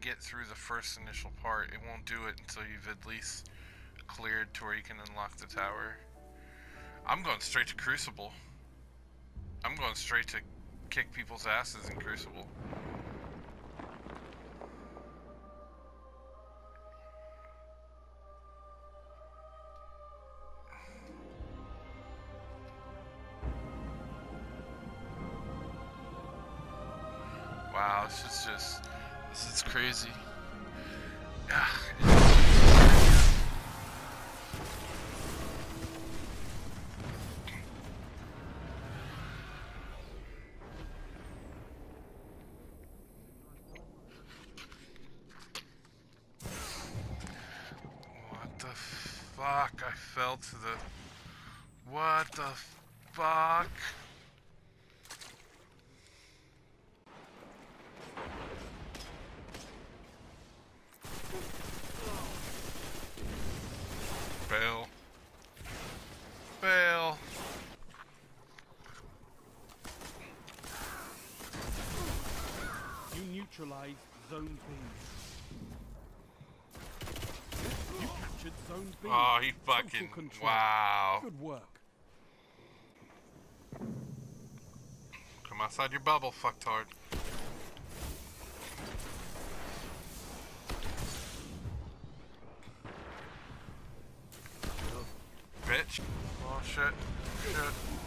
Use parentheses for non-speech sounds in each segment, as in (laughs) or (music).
Get through the first initial part. It won't do it until you've at least cleared to where you can unlock the tower. I'm going straight to Crucible. I'm going straight to kick people's asses in Crucible. Wow, this is just, this is crazy. What the fuck? I fell to the... What the fuck? Zone B. You captured Zone B. Oh, he fucking... Wow. Good work. Come outside your bubble, fucktard. Bitch. Oh shit. Shit.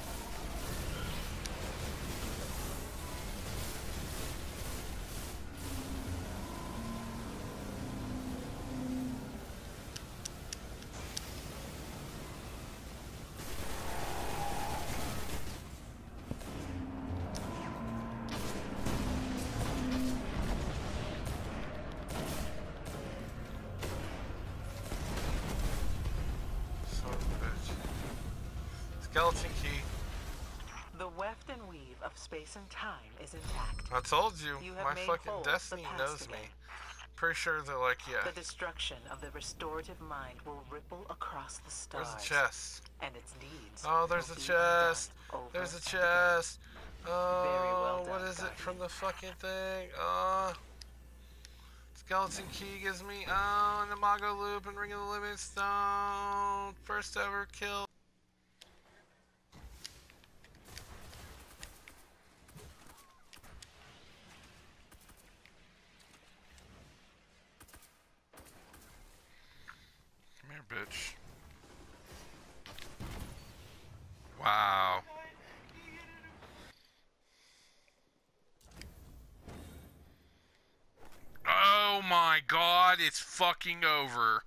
Skeleton key. The weft and weave of space and time is intact. I told you, You my fucking destiny knows again. me. Pretty sure they're like, yeah. The destruction of the restorative mind will ripple across the stars. There's a chest. And its needs. Oh, there's a chest. There's a chest. Oh, well what done, is it from the fucking thing? Oh. skeleton key gives me oh, an Imago loop and Ring of the Living Stone. First ever kill. Here, bitch. Wow. Oh my god, it's fucking over.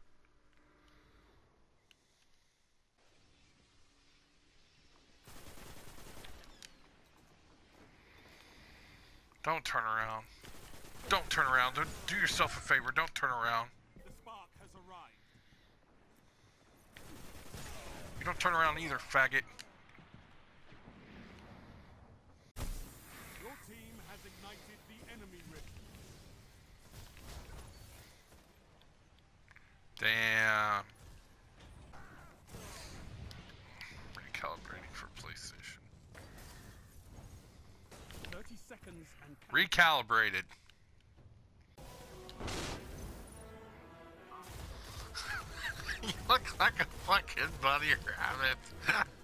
Don't turn around. Don't turn around. Don't, do yourself a favor. Don't turn around. The spark has arrived. You don't turn around either, faggot. Your team has ignited the enemy rift. Damn. Recalibrating for PlayStation. 30 seconds and. Recalibrated. Like a fucking bunny rabbit. (laughs)